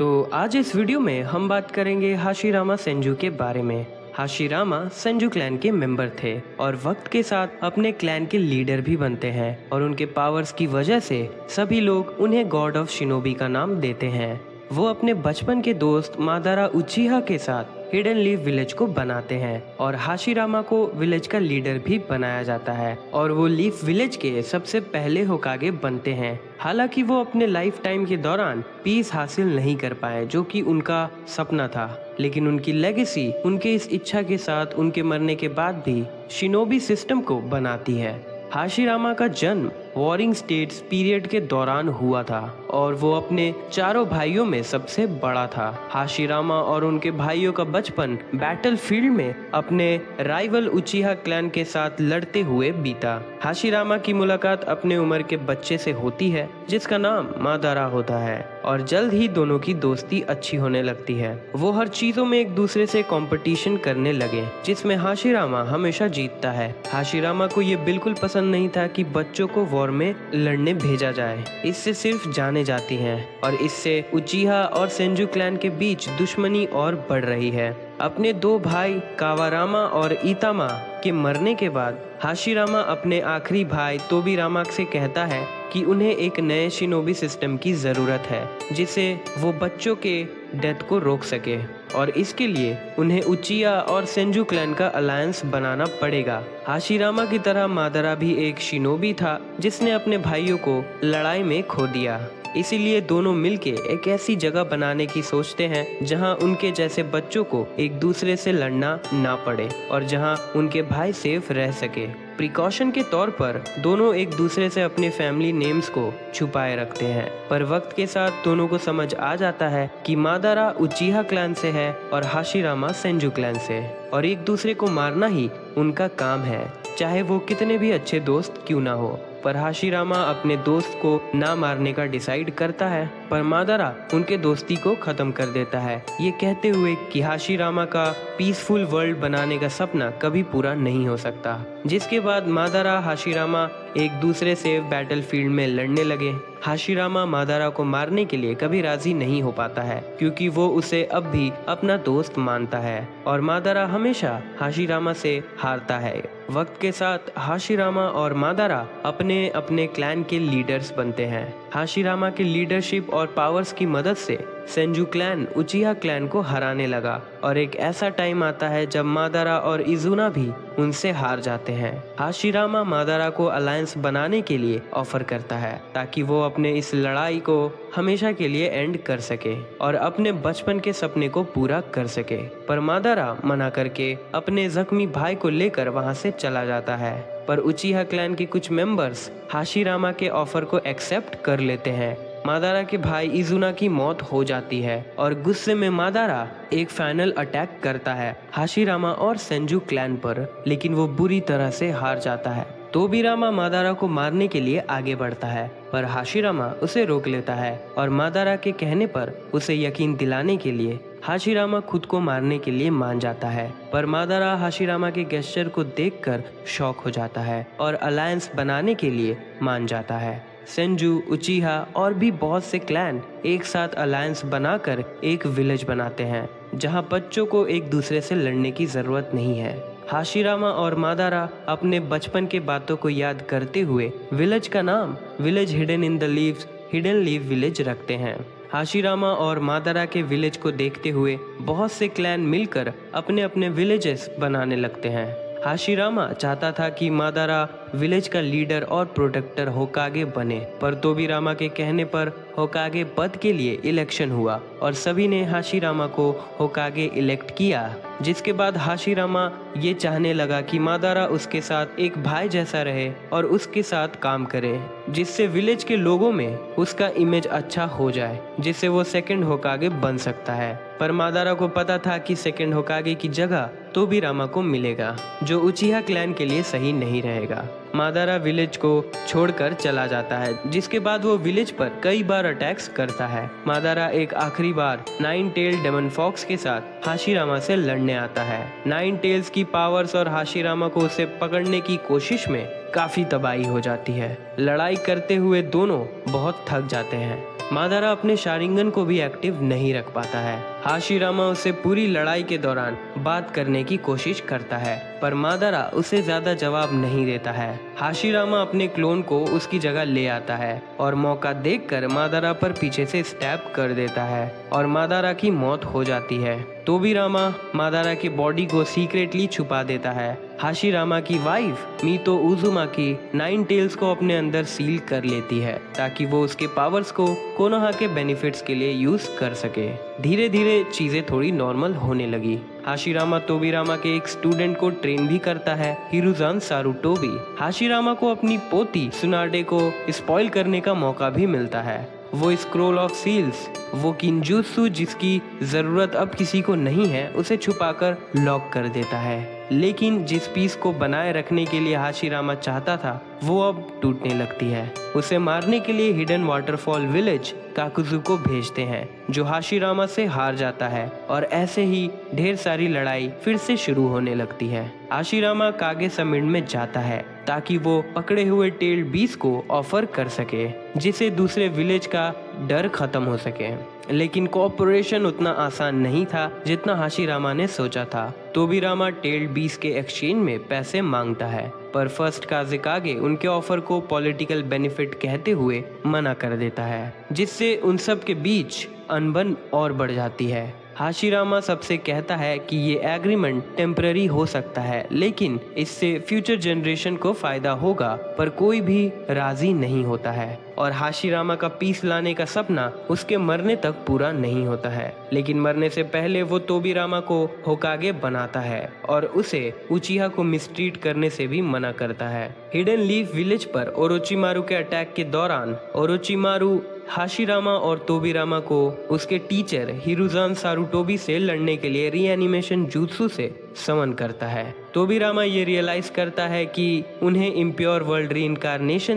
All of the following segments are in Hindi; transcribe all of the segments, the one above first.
तो आज इस वीडियो में हम बात करेंगे हाशिरामा सेंजू के बारे में। हाशिरामा संजू क्लैन के मेंबर थे और वक्त के साथ अपने क्लैन के लीडर भी बनते हैं और उनके पावर्स की वजह से सभी लोग उन्हें गॉड ऑफ़ शिनोबी का नाम देते हैं। वो अपने बचपन के दोस्त मादारा उचिहा के साथ हिडन लीव विलेज को बनाते हैं और हाशिरामा को विलेज का लीडर भी बनाया जाता है और वो लीफ विलेज के सबसे पहले होकागे बनते हैं। हालाँकि वो अपने लाइफ टाइम के दौरान पीस हासिल नहीं कर पाए, जो कि उनका सपना था। लेकिन उनकी लेगेसी, उनके इस इच्छा के साथ उनके मरने के बाद भी शिनोबी सिस्टम को बनाती है। हाशिरामा का जन्म वॉरिंग स्टेट्स पीरियड के दौरान हुआ था और वो अपने चारों भाइयों में सबसे बड़ा था। हाशिरामा और उनके भाइयों का बचपन बैटल फ़ील्ड में अपने राइवल उचिहा क्लैन के साथ लड़ते हुए बीता। हाशिरामा की मुलाकात अपने उम्र के बच्चे से होती है, जिसका नाम मादारा होता है और जल्द ही दोनों की दोस्ती अच्छी होने लगती है। वो हर चीज़ों में एक दूसरे से कंपटीशन करने लगे, जिसमें हाशिरामा हमेशा जीतता है। हाशिरामा को ये बिल्कुल पसंद नहीं था कि बच्चों को वॉर में लड़ने भेजा जाए। इससे सिर्फ़ जाने जाती हैं और इससे उचिहा और सेंजू क्लैन के बीच दुश्मनी और बढ़ रही है। अपने दो भाई कावारामा और ईतामा के मरने के बाद हाशिरामा अपने आखिरी भाई तोबीरामा से कहता है कि उन्हें एक नए शिनोबी सिस्टम की ज़रूरत है जिसे वो बच्चों के डेथ को रोक सके। और इसके लिए उन्हें उचिया और सेंजू क्लैन का अलायंस बनाना पड़ेगा। हाशिरामा की तरह मादरा भी एक शिनोबी था, जिसने अपने भाइयों को लड़ाई में खो दिया। इसीलिए दोनों मिलके एक ऐसी जगह बनाने की सोचते हैं, जहाँ उनके जैसे बच्चों को एक दूसरे से लड़ना ना पड़े और जहाँ उनके भाई सेफ़ रह सके। प्रिकॉशन के तौर पर दोनों एक दूसरे से अपने फैमिली नेम्स को छुपाए रखते हैं। पर वक्त के साथ दोनों को समझ आ जाता है कि मादारा उचिहा क्लैन से है और हाशिरामा सेंजू क्लैन से। और एक दूसरे को मारना ही उनका काम है। चाहे वो कितने भी अच्छे दोस्त क्यों ना हो, पर हाशिरामा अपने दोस्त को ना मारने का डिसाइड करता है। पर मादारा उनके दोस्ती को खत्म कर देता है। ये कहते हुए कि हाशिरामा का पीसफुल वर्ल्ड बनाने का सपना कभी पूरा नहीं हो सकता। जिसके बाद मादारा, हाशिरामा एक दूसरे से बैटल फ़ील्ड में लड़ने लगे। हाशिरामा मादारा को मारने के लिए कभी राज़ी नहीं हो पाता है, क्योंकि वो उसे अब भी अपना दोस्त मानता है और मादारा हमेशा हाशिरामा से हारता है। वक्त के साथ हाशिरामा और मादारा अपने अपने क्लैन के लीडर्स बनते हैं। हाशिरामा के लीडरशिप और पावर्स की मदद से सेंजू क्लैन उचिहा क्लैन को हराने लगा और एक ऐसा टाइम आता है जब मादारा और इजुना भी उनसे हार जाते हैं। हाशिरामा मादारा को अलायंस बनाने के लिए ऑफ़र करता है ताकि वो अपने इस लड़ाई को हमेशा के लिए एंड कर सके और अपने बचपन के सपने को पूरा कर सके। पर मादारा मना करके अपने जख्मी भाई को लेकर वहाँ से चला जाता है। पर उचिहा क्लैन के कुछ मेंबर्स हाशिरामा के ऑफ़र को एक्सेप्ट कर लेते हैं। मादारा के भाई इजुना की मौत हो जाती है और गुस्से में मादारा एक फाइनल अटैक करता है, हाशिरामा और सेंजू क्लैन पर, लेकिन वो बुरी तरह से हार जाता है। तो भी रामा मादारा को मारने के लिए आगे बढ़ता है, पर हाशिरामा उसे रोक लेता है और मादारा के कहने पर उसे यकीन दिलाने के लिए हाशिरामा खुद को मारने के लिए मान जाता है। पर मादारा हाशिरामा के गेस्चर को देखकर शौक हो जाता है और अलायंस बनाने के लिए मान जाता है। सेंजू, उचिहा और भी बहुत से क्लैन एक साथ अलायंस बनाकर एक विलेज बनाते हैं, जहाँ बच्चों को एक दूसरे से लड़ने की ज़रूरत नहीं है। हाशिरामा और मादारा अपने बचपन के बातों को याद करते हुए विलेज का नाम village hidden in the leaves hidden leaf village रखते हैं। हाशिरामा और मादारा के विलेज को देखते हुए बहुत से क्लैन मिलकर अपने अपने विलेजेस बनाने लगते हैं। हाशिरामा चाहता था कि मादारा विलेज का लीडर और प्रोटेक्टर होकागे बने, पर तोबीरामा के कहने पर होकागे पद के लिए इलेक्शन हुआ और सभी ने हाशिरामा को होकागे इलेक्ट किया, जिसके बाद हाशिरामा ये चाहने लगा कि मादारा उसके साथ एक भाई जैसा रहे और उसके साथ काम करे, जिससे विलेज के लोगों में उसका इमेज अच्छा हो जाए, जिससे वो सेकंड होकागे बन सकता है। पर मादारा को पता था कि सेकंड होकागे की जगह तो भी रामा को मिलेगा, जो उचिहा क्लैन के लिए सही नहीं रहेगा। मादारा विलेज को छोड़कर चला जाता है, जिसके बाद वो विलेज पर कई बार अटैक्स करता है। मादारा एक आखिरी बार नाइन टेल डेमन फॉक्स के साथ हाशीरामा से लड़ने आता है। नाइन टेल्स की पावर्स और हाशिरामा को उसे पकड़ने की कोशिश में काफ़ी तबाही हो जाती है। लड़ाई करते हुए दोनों बहुत थक जाते हैं। मादारा अपने शारिंगन को भी एक्टिव नहीं रख पाता है। हाशिरामा उसे पूरी लड़ाई के दौरान बात करने की कोशिश करता है, पर मादारा उसे ज़्यादा जवाब नहीं देता है। हाशिरामा अपने क्लोन को उसकी जगह ले आता है और मौका देखकर मादारा पर पीछे से स्टैप कर देता है और मादारा की मौत हो जाती है। तो भी रामा, मादारा की बॉडी को सीक्रेटली छुपा देता है। हाशिरामा की वाइफ मीतो उजुमा की नाइन टेल्स को अपने अंदर सील कर लेती है, ताकि वो उसके पावर्स को कोनोहा के बेनिफिट्स के लिए यूज़ कर सके। धीरे धीरे चीज़ें थोड़ी नॉर्मल होने लगी। हाशिरामा तोबीरामा के एक स्टूडेंट को ट्रेन भी करता है, हिरुजान सारूटोबी हाशिरामा को अपनी पोती सुनाडे को स्पॉइल करने का मौका भी मिलता है। वो स्क्रोल ऑफ़ सील्स वो किंजुत्सु जिसकी ज़रूरत अब किसी को नहीं है, उसे छुपाकर लॉक कर देता है। लेकिन जिस पीस को बनाए रखने के लिए हाशिरामा चाहता था, वो अब टूटने लगती है। उसे मारने के लिए हिडन वाटरफॉल विलेज काकुजू को भेजते हैं, जो हाशीरामा से हार जाता है, और ऐसे ही ढेर सारी लड़ाई फिर से शुरू होने लगती है। हाशिरामा कागे समिट में जाता है, ताकि वो पकड़े हुए टेल बीस को ऑफ़र कर सके, जिसे दूसरे विलेज का डर खत्म हो सके। लेकिन कॉपोरेशन उतना आसान नहीं था जितना हाशी रामा ने सोचा था। तो भी रामा टेल बीस के एक्सचेंज में पैसे माँगता है, पर फ़र्स्ट काजिकागे उनके ऑफ़र को पॉलिटिकल बेनिफिट कहते हुए मना कर देता है, जिससे उन सब के बीच अनबन और बढ़ जाती है। हाशिरामा सबसे कहता है कि ये एग्रीमेंट टेम्पररी हो सकता है, लेकिन इससे फ्यूचर जनरेशन को फ़ायदा होगा, पर कोई भी राज़ी नहीं होता है। और हाशिरामा का पीस लाने का सपना उसके मरने तक पूरा नहीं होता है। लेकिन मरने से पहले वो तोबीरामा को होकागे बनाता है और उसे उचिहा को मिसट्रीट करने से भी मना करता है। हिडन लीफ विलेज पर ओरोचिमारू के अटैक के दौरान ओरोचिमारू हाशिरामा और तोबीरामा को उसके टीचर हिरुजान सारुटोबी से लड़ने के लिए रीएनिमेशन जूत्सु से समन करता है। तोबीरामा ये रियलाइज़ करता है कि उन्हें इम्प्योर वर्ल्ड री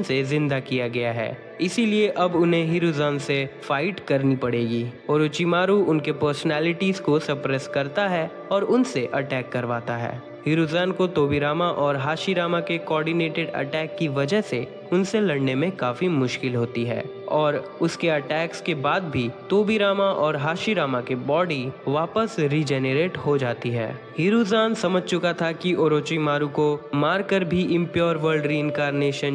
से ज़िंदा किया गया है। इसीलिए अब उन्हें हिरुजान से फाइट करनी पड़ेगी और उचिमारू उनके पर्सनैलिटीज को सप्रेस करता है और उनसे अटैक करवाता है। हिरुजान को तोबीरामा और हाशीरामा के कोऑर्डिनेटेड अटैक की वजह से उनसे लड़ने में काफ़ी मुश्किल होती है। और उसके अटैक्स के बाद भी तोबीरामा और हाशीरामा के बॉडी वापस रिजेनरेट हो जाती है। हिरुजान समझ चुका था कि ओरोची मारू को मारकर भी इम्प्योर वर्ल्ड री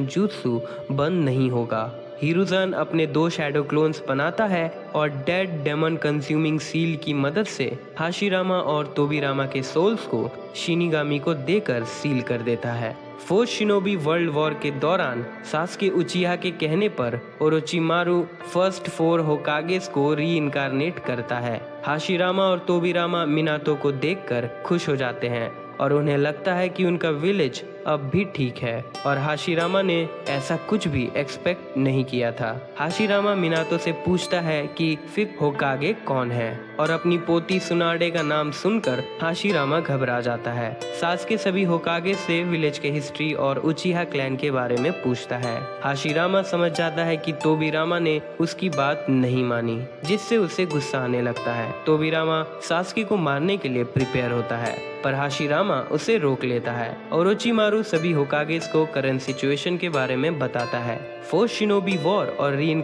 जूत्सु बंद नहीं होगा। हीरोजान अपने दो शैडो क्लोन्स बनाता है और डेड डेमन कंज्यूमिंग सील की मदद से हाशिरामा और तोबीरामा के सोल्स को शिनिगामी को देकर सील कर देता है। फोर्थ शिनोबी वर्ल्ड वॉर के दौरान सासके उचिहा के कहने पर ओरोचिमारू फ़र्स्ट फोर होकागेस को री इनकारनेट करता है। हाशिरामा और तोबीरामा मिनातो को देखकर खुश हो जाते हैं और उन्हें लगता है कि उनका विलेज अब भी ठीक है। और हाशिरामा ने ऐसा कुछ भी एक्सपेक्ट नहीं किया था। हाशिरामा मिनातो से पूछता है कि फिर होकागे कौन है? और अपनी पोती सुनाडे का नाम सुनकर हाशिरामा घबरा जाता है। सास के सभी होकागे से विलेज के हिस्ट्री और उचिहा क्लैन के बारे में पूछता है। हाशिरामा समझ जाता है कि तोबीरामा ने उसकी बात नहीं मानी, जिससे उसे गुस्सा आने लगता है। तोबीरामा सासकी को मारने के लिए प्रिपेयर होता है, पर हाशिरामा उसे रोक लेता है। और मारू सभी होकागेस को करंट सिचुएशन के बारे में बताता है। फोर्थ शिनोबी वॉर और री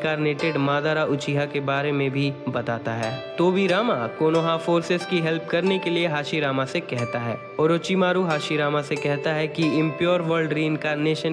मादारा उचिहा के बारे में भी बताता है। तो भी रामा कोनोहा फोर्सेस की हेल्प करने के लिए हाशिरामा से कहता है और ओचिमारू हाशिरामा से कहता है कि इम्प्योर वर्ल्ड री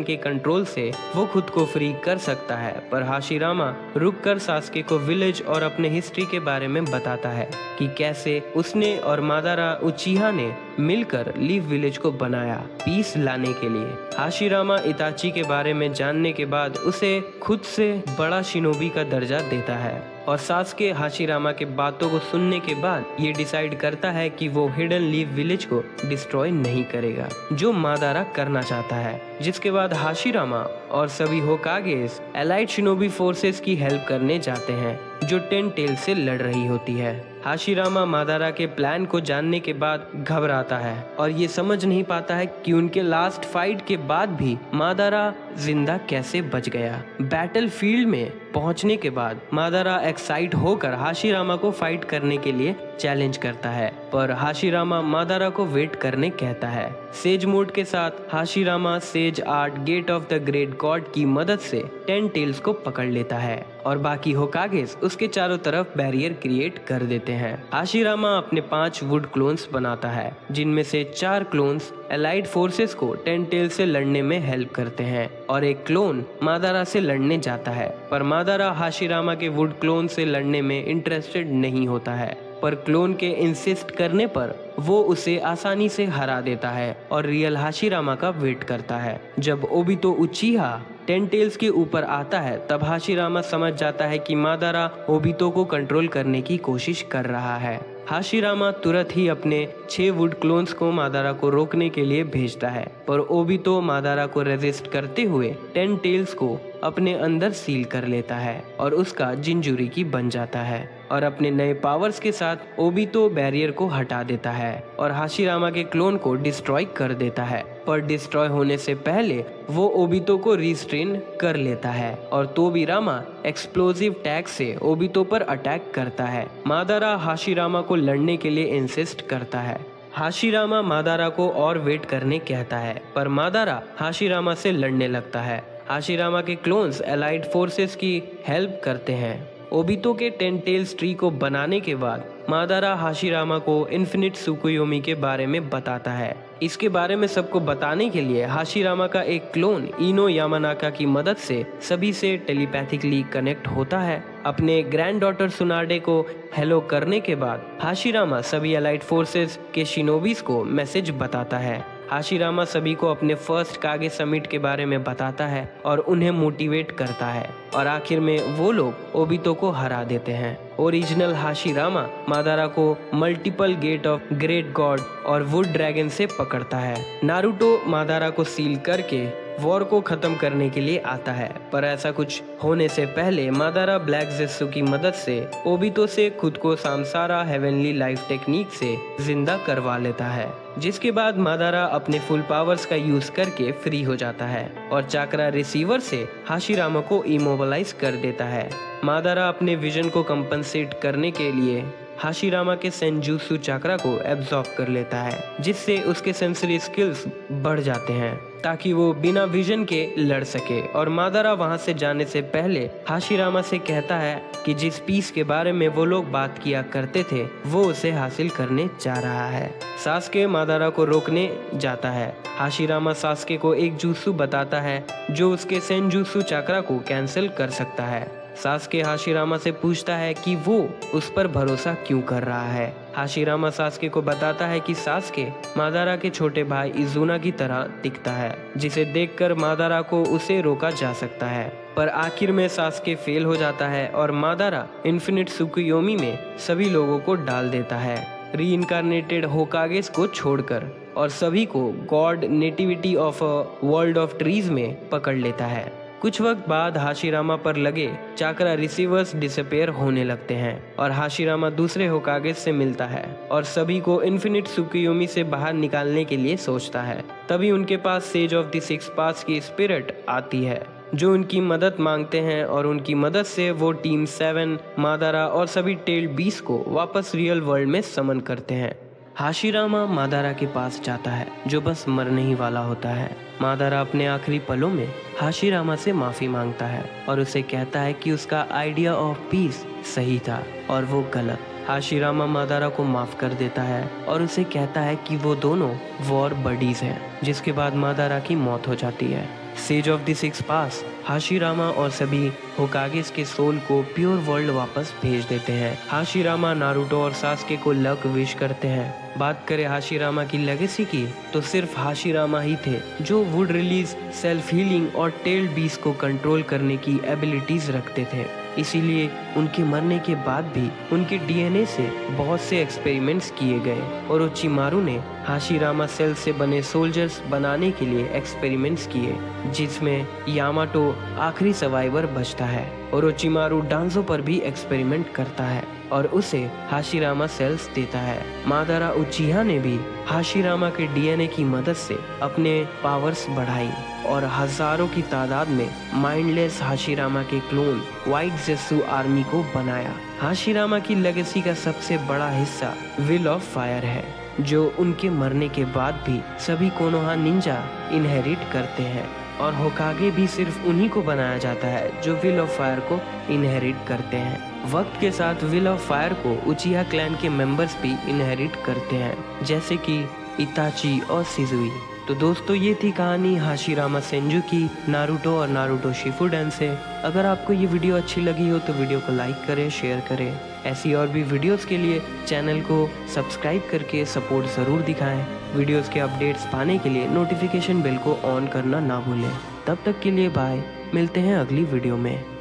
के कंट्रोल से वो खुद को फ्री कर सकता है। पर हाशिरामा रुक कर सासके को विलेज और अपने हिस्ट्री के बारे में बताता है कि कैसे उसने और मादारा उचिहा ने मिलकर लीव विलेज को बनाया पीस लाने के लिए। हाशिरामा इताची के बारे में जानने के बाद उसे खुद से बड़ा शिनोबी का दर्जा देता है और सासके हाशिरामा के बातों को सुनने के बाद ये डिसाइड करता है कि वो हिडन लीव विलेज को डिस्ट्रॉय नहीं करेगा, जो मादारा करना चाहता है, जिसके बाद हाशिरामा और सभी होकागेस एलाइट शिनोबी फोर्सेस की हेल्प करने जाते हैं, जो टेन टेल से लड़ रही होती है। हाशिरामा मादारा के प्लान को जानने के बाद घबराता है और ये समझ नहीं पाता है कि उनके लास्ट फाइट के बाद भी मादारा ज़िंदा कैसे बच गया? बैटल फ़ील्ड में पहुँचने के बाद मादारा एक्साइट होकर हाशिरामा को फाइट करने के लिए चैलेंज करता है। पर हाशिरामा मादारा को वेट करने कहता है। सेज मोड के साथ Hashirama sage art gate of the great god की मदद से टेन टेल्स को पकड़ लेता है और बाकी होकागेस उसके चारों तरफ़ बैरियर क्रिएट कर देते हैं। हाशिरामा अपने पाँच वुड क्लोन्स बनाता है, जिनमें से चार क्लोन्स एलाइड फोर्सेस को टेन टेल से लड़ने में हेल्प करते हैं और एक क्लोन मादारा से लड़ने जाता है। पर मादारा हाशिरामा के वुड क्लोन से लड़ने में इंटरेस्टेड नहीं होता है। पर क्लोन के इंसिस्ट करने पर वो उसे आसानी से हरा देता है और रियल हाशिरामा का वेट करता है। जब ओबितो उचीहा टेंटेल्स के ऊपर आता है, तब हाशिरामा समझ जाता है कि मादारा ओबितो को कंट्रोल करने की कोशिश कर रहा है। हाशिरामा तुरंत ही अपने छह वुड क्लोन्स को मादारा को रोकने के लिए भेजता है, पर ओबितो मादारा को रेजिस्ट करते हुए टेन टेल्स को अपने अंदर सील कर लेता है और उसका जिंजुरी की बन जाता है। और अपने नए पावर्स के साथ ओबितो बैरियर को हटा देता है और हाशिरामा के क्लोन को डिस्ट्रॉय कर देता है। पर डिस्ट्रॉय होने से पहले वो ओबितो को रिस्ट्रेन कर लेता है और तोबिरामा एक्सप्लोजिव टैग से ओबितो पर अटैक करता है। मादारा हाशिरामा को लड़ने के लिए इंसिस्ट करता है। हाशिरामा मादारा को और वेट करने कहता है, पर मादारा हाशिरामा से लड़ने लगता है। हाशिरामा के क्लोन्स एलाइड फोर्सेस की हेल्प करते हैं। ओबितो के टेन टेल्स ट्री को बनाने के बाद, मादारा हाशिरामा को इन्फिनिट सुकुयोमी के बारे में बताता है। इसके बारे में सबको बताने के लिए हाशिरामा का एक क्लोन इनो यामानाका की मदद से सभी से टेलीपैथिकली कनेक्ट होता है। अपने ग्रैंड डॉटर सुनाडे को हेलो करने के बाद, हाशिरामा सभी अलाइट फोर्सेस के शिनोबीस को मैसेज बताता है। हाशिरामा सभी को अपने फ़र्स्ट कागे समिट के बारे में बताता है और उन्हें मोटिवेट करता है। और आखिर में वो लोग ओबितो को हरा देते हैं। ओरिजिनल हाशिरामा मादारा को multiple gate of great god और वुड ड्रैगन से पकड़ता है। नारुतो मादारा को सील करके वॉर को खत्म करने के लिए आता है। पर ऐसा कुछ होने से पहले मादारा ब्लैक जेसु की मदद से ओबितो से खुद को सामसारा हेवनली लाइफ टेक्निक से ज़िंदा करवा लेता है। जिसके बाद मादारा अपने फुल पावर्स का यूज़ करके फ्री हो जाता है और चाकरा रिसीवर से हाशिरामा को इमोबलाइज कर देता है। मादारा अपने विजन को कंपनसेट करने के लिए हाशिरामा के सेंजूसु चाकरा को एब्जॉर्ब कर लेता है, जिससे उसके सेंसरी स्किल्स बढ़ जाते हैं, ताकि वो बिना विजन के लड़ सके। और मादारा वहाँ से जाने से पहले हाशिरामा से कहता है कि जिस पीस के बारे में वो लोग बात किया करते थे, वो उसे हासिल करने जा रहा है। सासके मादारा को रोकने जाता है। हाशिरामा सासके को एक जूसू बताता है, जो उसके सेंजूसु चाकरा को कैंसिल कर सकता है। सासके हाशिरामा से पूछता है कि वो उस पर भरोसा क्यों कर रहा है? हाशिरामा सासके को बताता है कि सासके मादारा के छोटे भाई इजुना की तरह दिखता है, जिसे देखकर मादारा को उसे रोका जा सकता है। पर आखिर में सासके फेल हो जाता है और मादारा इन्फिनिट सुकुयोमी में सभी लोगों को डाल देता है। री इनकारनेटेड होकागेस को छोड़कर और सभी को god nativity of a world of trees में पकड़ लेता है। कुछ वक्त बाद हाशिरामा पर लगे चाकरा रिसीवर्स डिसअपेयर होने लगते हैं और हाशिरामा दूसरे होकागे से मिलता है और सभी को इन्फिनिट सुकियोमी से बाहर निकालने के लिए सोचता है। तभी उनके पास sage of the six paths की स्पिरिट आती है, जो उनकी मदद मांगते हैं और उनकी मदद से वो टीम सेवन मादारा और सभी टेल बीस को वापस रियल वर्ल्ड में समन करते हैं। हाशिरामा मादारा के पास जाता है, जो बस मरने ही वाला होता है। मादारा अपने आखिरी पलों में हाशिरामा से माफ़ी माँगता है और उसे कहता है कि उसका आइडिया ऑफ़ पीस सही था और वो गलत। हाशिरामा मादारा को माफ़ कर देता है और उसे कहता है कि वो दोनों वॉर बडीज हैं, जिसके बाद मादारा की मौत हो जाती है। Sage of the six paths Hashirama और सभी होकागेस के सोल को प्योर वर्ल्ड वापस भेज देते हैं। हाशिरामा, नारुतो और सासके को लक विश करते हैं। बात करें हाशिरामा की लेगेसी की तो सिर्फ़ हाशिरामा ही थे, जो वुड रिलीज़, सेल्फ हीलिंग और टेल बीस को कंट्रोल करने की एबिलिटीज रखते थे। इसीलिए उनके मरने के बाद भी उनके डीएनए से बहुत से एक्सपेरिमेंट्स किए गए, और ओचिमारू ने हाशिरामा सेल से बने सोल्जर्स बनाने के लिए एक्सपेरिमेंट्स किए, जिसमें यामाटो आखिरी सर्वाइवर बचता है और ओचिमारू डांसो पर भी एक्सपेरिमेंट करता है और उसे हाशिरामा सेल्स देता है। मादारा उचिहा ने भी हाशिरामा के डीएनए की मदद से अपने पावर्स बढ़ाई और हज़ारों की तादाद में माइंडलेस हाशिरामा के क्लोन व्हाइट जेसु आर्मी को बनाया। हाशिरामा की लेगेसी का सबसे बड़ा हिस्सा विल ऑफ़ फायर है। जो उनके मरने के बाद भी सभी कोनोहा निंजा इनहेरिट करते हैं और होकागे भी सिर्फ़ उन्हीं को बनाया जाता है जो विल ऑफ़ फायर को इनहेरिट करते हैं। वक्त के साथ विल ऑफ़ फायर को उचिया क्लैन के मेंबर्स भी इनहेरिट करते हैं, जैसे कि इताची और सिजुई तो दोस्तों, ये थी कहानी हाशिरामा सेंजू की, नारुतो और नारुतो शिफुडन से। अगर आपको ये वीडियो अच्छी लगी हो तो वीडियो को लाइक करें, शेयर करें। ऐसी और भी वीडियोस के लिए चैनल को सब्सक्राइब करके सपोर्ट ज़रूर दिखाएँ। वीडियोस के अपडेट्स पाने के लिए नोटिफिकेशन बेल को ऑन करना ना भूलें। तब तक के लिए बाय। मिलते हैं अगली वीडियो में।